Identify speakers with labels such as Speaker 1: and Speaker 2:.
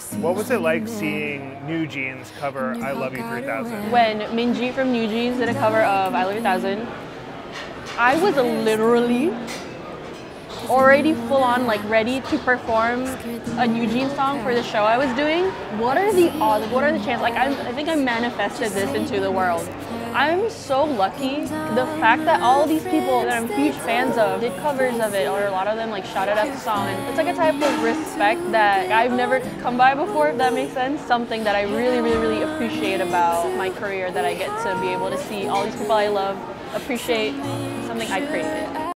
Speaker 1: What was it like seeing NewJeans cover I Love You 3000?
Speaker 2: When Minji from NewJeans did a cover of I Love You 3000, I was literally already full on like ready to perform a NewJeans song for the show I was doing. What are the odds? What are the chances? Like I, I think I manifested this into the world. I'm so lucky. The fact that all these people that I'm huge fans of did covers of it, or a lot of them like shouted out the song. And it's like a type of respect that I've never come by before, if that makes sense. Something that I really, really, really appreciate about my career that I get to be able to see all these people I love appreciate something I created.